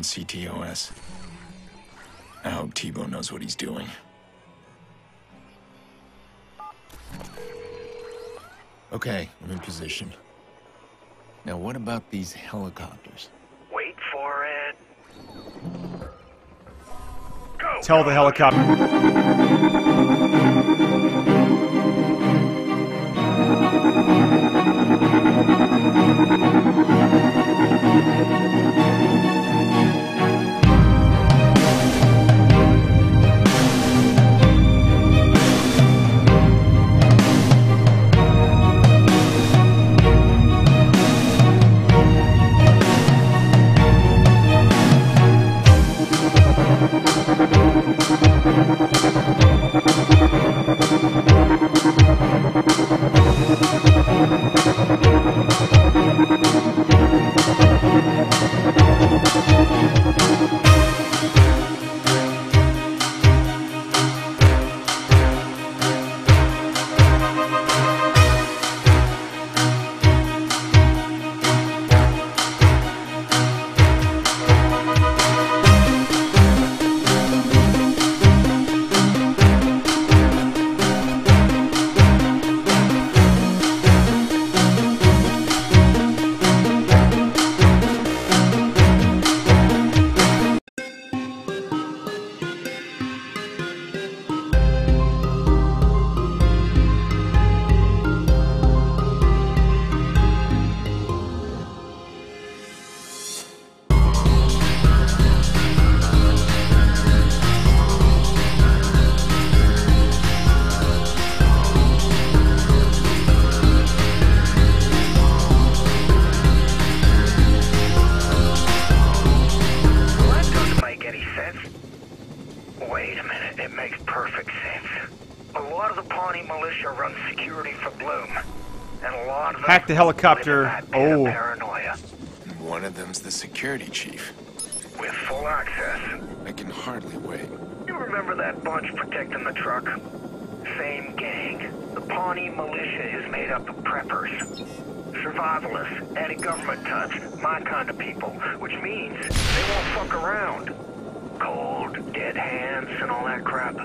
lot more than CTOS. I hope T-Bone knows what he's doing. Okay, I'm in position. Now, what about these helicopters? Wait for it. Go! Tell the helicopter. Well, Hack the helicopter. live in that bit of Oh. paranoia. One of them's the security chief. With full access. I can hardly wait. You remember that bunch protecting the truck? Same gang. The Pawnee militia is made up of preppers. Survivalists, anti-government touch, my kind of people, which means they won't fuck around. Cold, dead hands, and all that crap.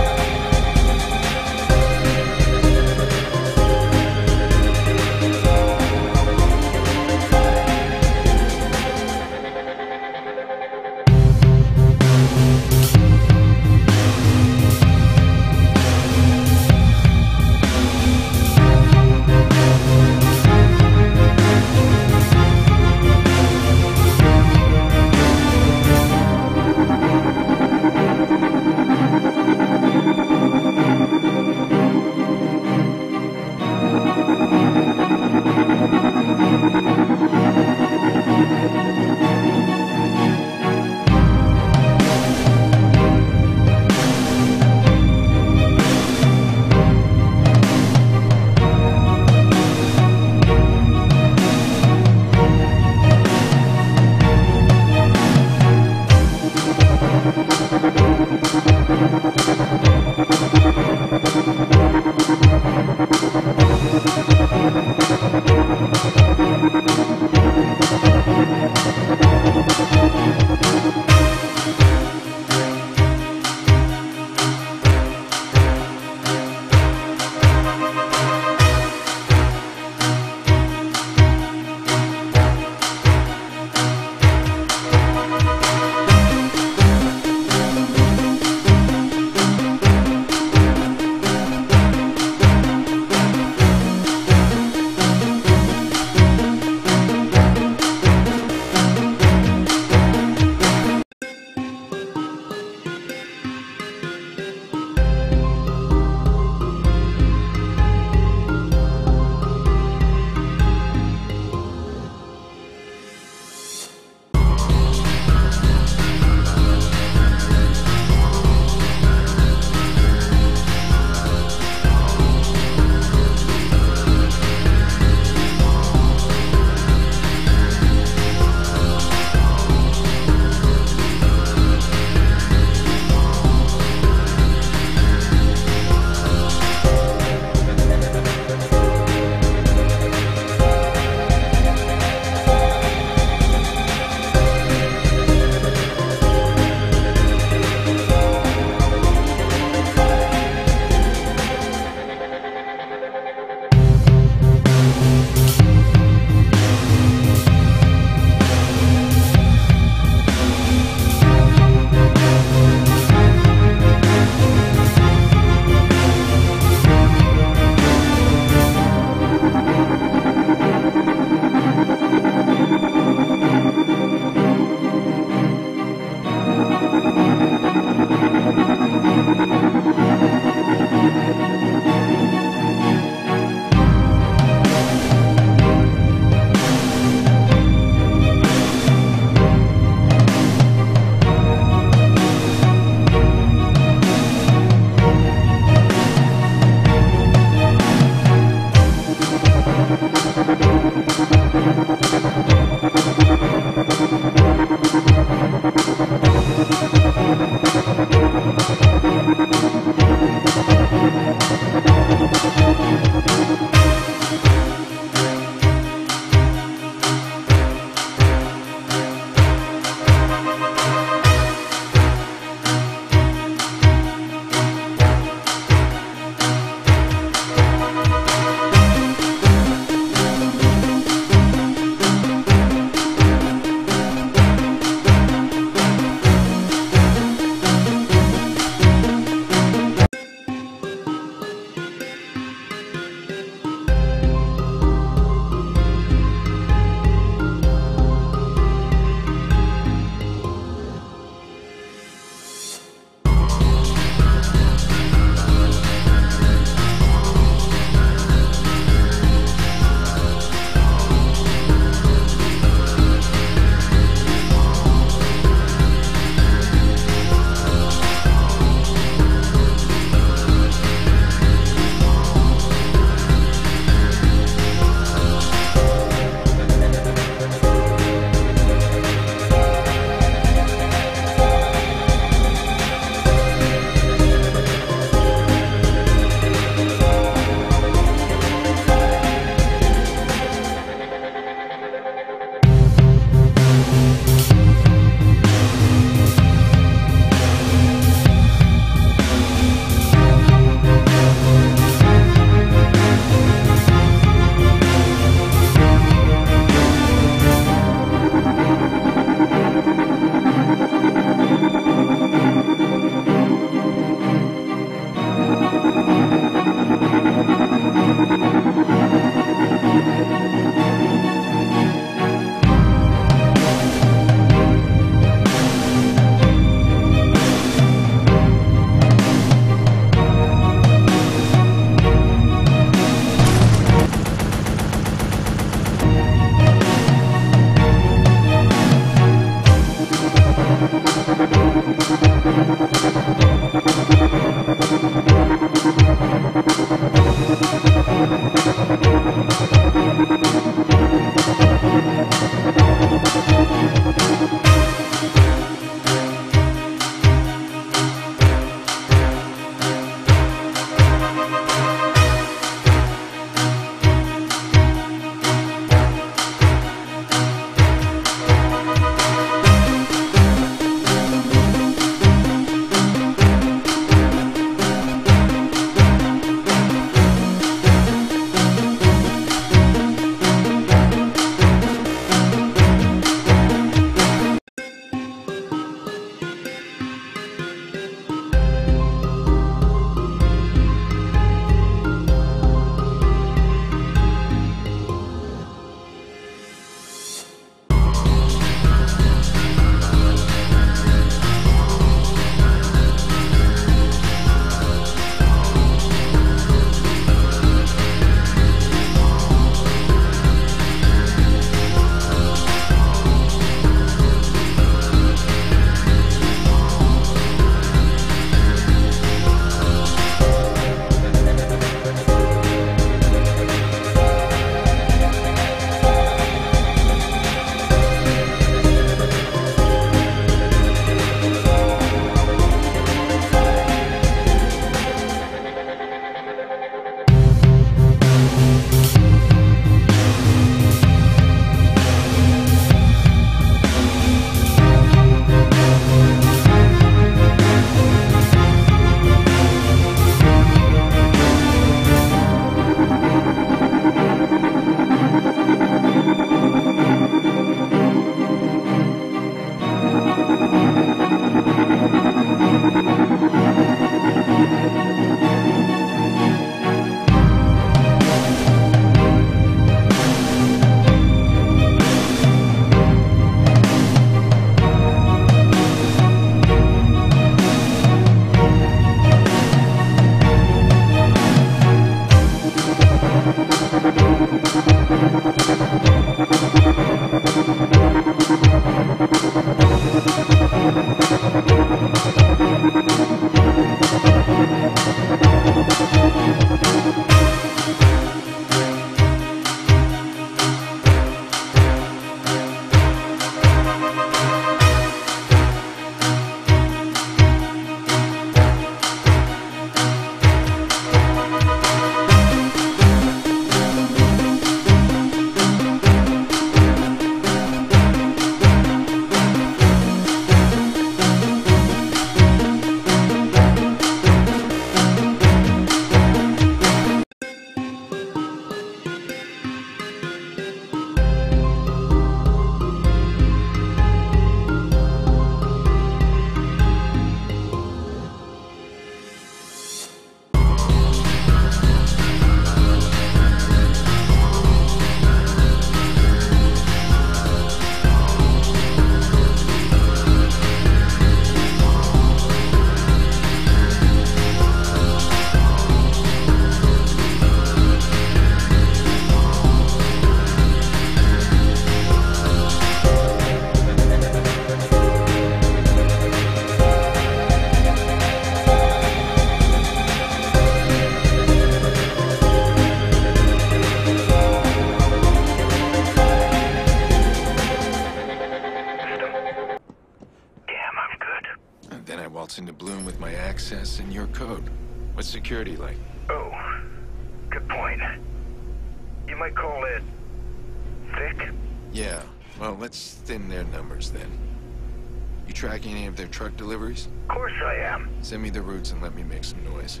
You track any of their truck deliveries? Of course I am. Send me the routes and let me make some noise.